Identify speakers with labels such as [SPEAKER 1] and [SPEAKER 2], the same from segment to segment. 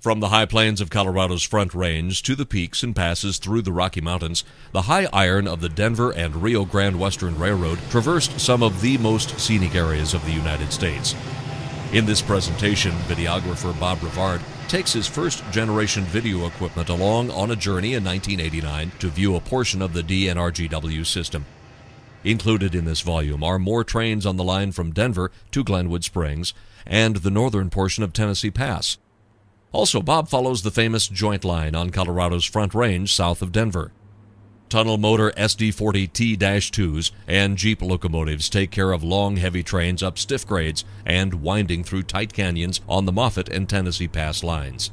[SPEAKER 1] From the high plains of Colorado's Front Range to the peaks and passes through the Rocky Mountains, the high iron of the Denver and Rio Grande Western Railroad traversed some of the most scenic areas of the United States. In this presentation, videographer Bob Rivard takes his first generation video equipment along on a journey in 1989 to view a portion of the D&RGW system. Included in this volume are more trains on the line from Denver to Glenwood Springs and the northern portion of Tennessee Pass. Also, Bob follows the famous joint line on Colorado's Front Range south of Denver. Tunnel motor SD40T-2s and GP locomotives take care of long, heavy trains up stiff grades and winding through tight canyons on the Moffat and Tennessee Pass lines.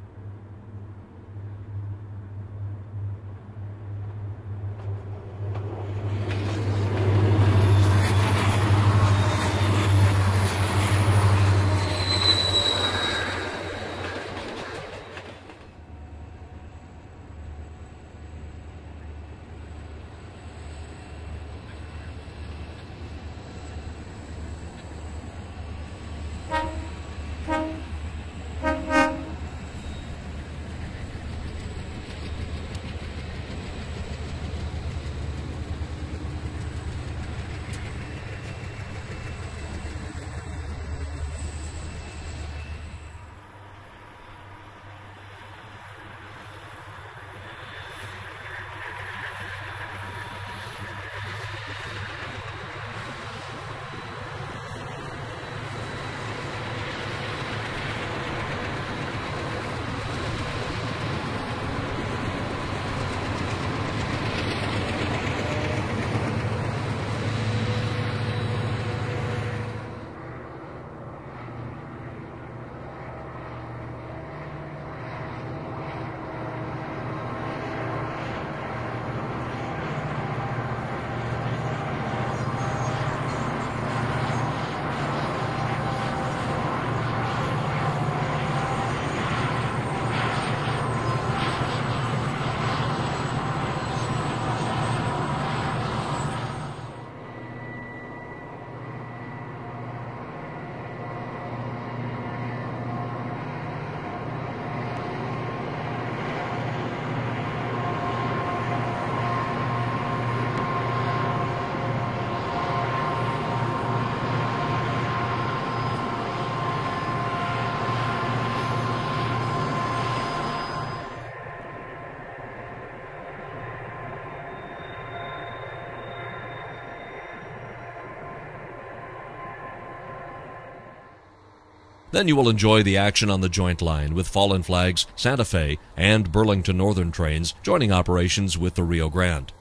[SPEAKER 1] Then you will enjoy the action on the joint line with Fallen Flags, Santa Fe, and Burlington Northern trains joining operations with the Rio Grande.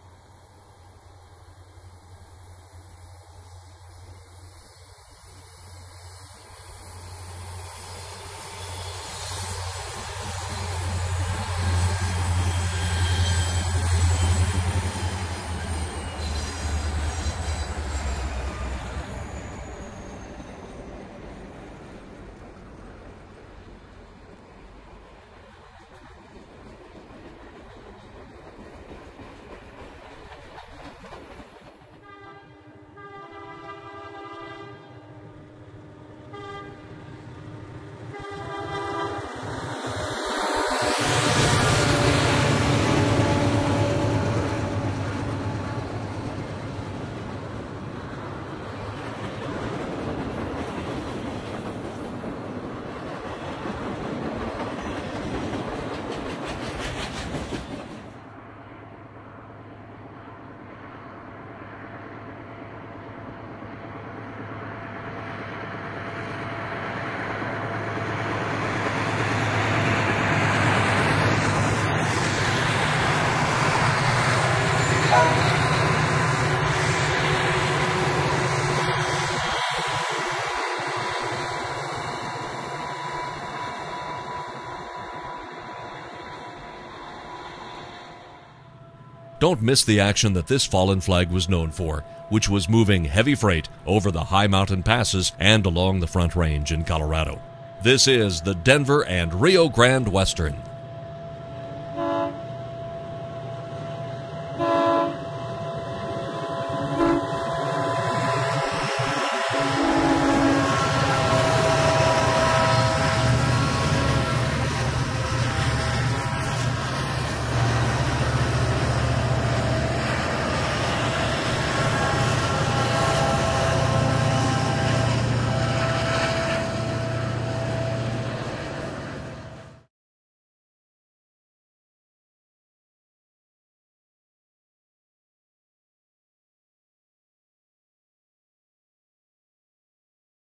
[SPEAKER 1] Don't miss the action that this fallen flag was known for, which was moving heavy freight over the high mountain passes and along the Front Range in Colorado. This is the Denver and Rio Grande Western.